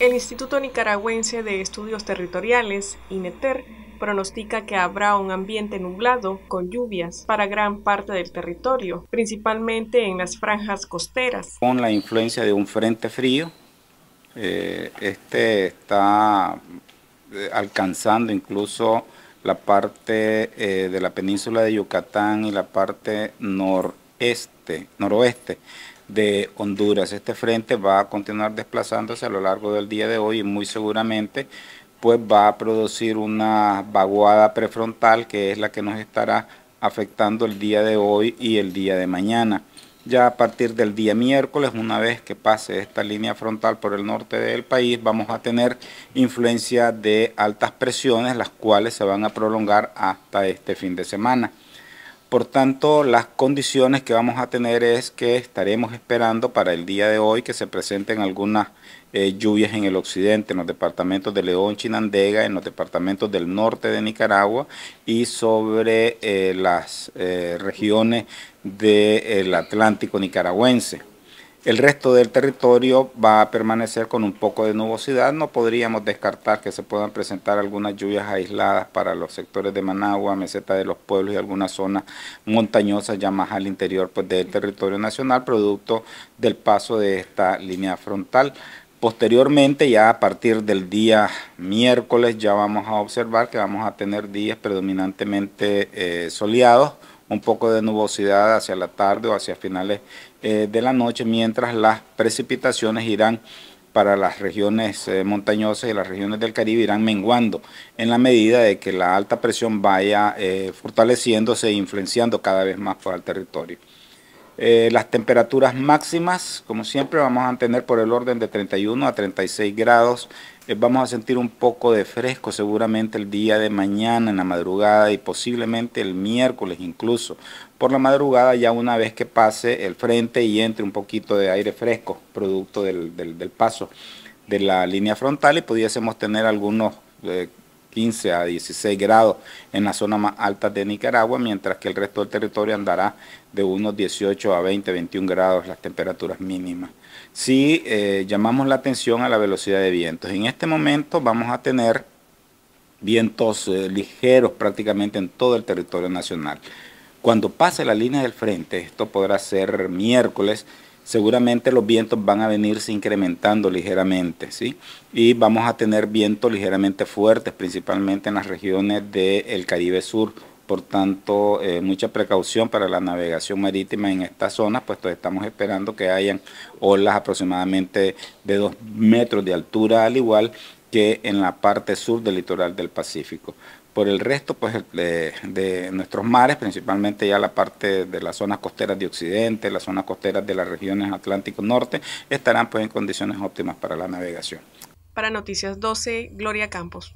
El Instituto Nicaragüense de Estudios Territoriales, INETER, pronostica que habrá un ambiente nublado con lluvias para gran parte del territorio, principalmente en las franjas costeras. Con la influencia de un frente frío, eh, este está eh, alcanzando incluso la parte eh, de la península de Yucatán y la parte noreste, noroeste de Honduras. Este frente va a continuar desplazándose a lo largo del día de hoy y muy seguramente pues va a producir una vaguada prefrontal que es la que nos estará afectando el día de hoy y el día de mañana. Ya a partir del día miércoles, una vez que pase esta línea frontal por el norte del país, vamos a tener influencia de altas presiones, las cuales se van a prolongar hasta este fin de semana. Por tanto, las condiciones que vamos a tener es que estaremos esperando para el día de hoy que se presenten algunas eh, lluvias en el occidente, en los departamentos de León, Chinandega, en los departamentos del norte de Nicaragua y sobre eh, las eh, regiones del Atlántico nicaragüense. El resto del territorio va a permanecer con un poco de nubosidad. No podríamos descartar que se puedan presentar algunas lluvias aisladas para los sectores de Managua, Meseta de los Pueblos y algunas zonas montañosas ya más al interior pues, del territorio nacional, producto del paso de esta línea frontal. Posteriormente, ya a partir del día miércoles, ya vamos a observar que vamos a tener días predominantemente eh, soleados, un poco de nubosidad hacia la tarde o hacia finales eh, de la noche, mientras las precipitaciones irán para las regiones eh, montañosas y las regiones del Caribe irán menguando en la medida de que la alta presión vaya eh, fortaleciéndose e influenciando cada vez más por el territorio. Las temperaturas máximas, como siempre, vamos a tener por el orden de 31 a 36 grados eh, vamos a sentir un poco de fresco seguramente el día de mañana en la madrugada y posiblemente el miércoles incluso. Por la madrugada ya una vez que pase el frente y entre un poquito de aire fresco, producto del, paso de la línea frontal y pudiésemos tener algunos 15 eh, a 16 grados en la zona más alta de Nicaragua, mientras que el resto del territorio andará de unos 18 a 20, 21 grados las temperaturas mínimas si eh, llamamos la atención a la velocidad de vientos. En este momento vamos a tener vientos eh, ligeros prácticamente en todo el territorio nacional. Cuando pase la línea del frente, esto podrá ser miércoles, seguramente los vientos van a venirse incrementando ligeramente, ¿sí? Y vamos a tener vientos ligeramente fuertes, principalmente en las regiones del Caribe Sur, por tanto, eh, mucha precaución para la navegación marítima en esta zona, puesto estamos esperando que hayan olas aproximadamente de dos metros de altura, al igual que en la parte sur del litoral del Pacífico. Por el resto pues, de, nuestros mares, principalmente ya la parte de las zonas costeras de Occidente, las zonas costeras de las regiones Atlántico Norte, estarán pues, en condiciones óptimas para la navegación. Para Noticias 12, Gloria Campos.